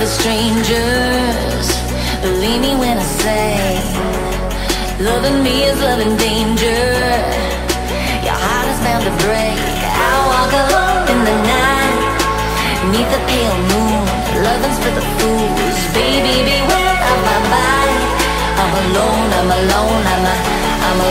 strangers. Believe me when I say, loving me is loving danger. Your heart is bound to break. I walk alone in the night, neath the pale moon. Loving's for the fools. Baby, beware of my mind. I'm alone, I'm alone, I'm a, I'm a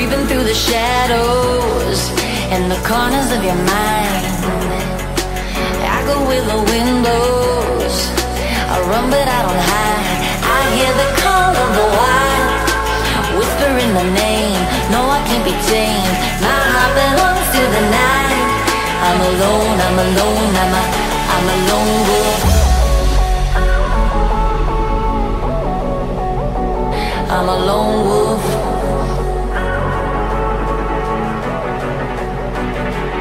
creeping through the shadows and the corners of your mind. I go where the windows. I run, but I don't hide. I hear the call of the wild, whispering the name. No, I can't be tamed. My heart belongs to the night. I'm alone. I'm alone. I'm a, I'm a lone wolf. I'm a lone wolf.